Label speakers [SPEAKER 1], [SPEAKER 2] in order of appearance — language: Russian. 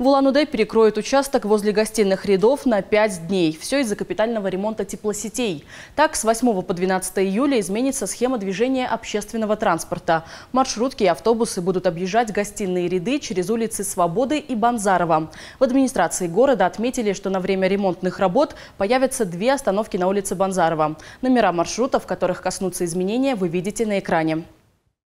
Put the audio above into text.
[SPEAKER 1] В Улан-Удэ перекроют участок возле гостиных рядов на 5 дней. Все из-за капитального ремонта теплосетей. Так, с 8 по 12 июля изменится схема движения общественного транспорта. Маршрутки и автобусы будут объезжать гостиные ряды через улицы Свободы и Банзарова. В администрации города отметили, что на время ремонтных работ появятся две остановки на улице Банзарова. Номера маршрутов, которых коснутся изменения, вы видите на экране.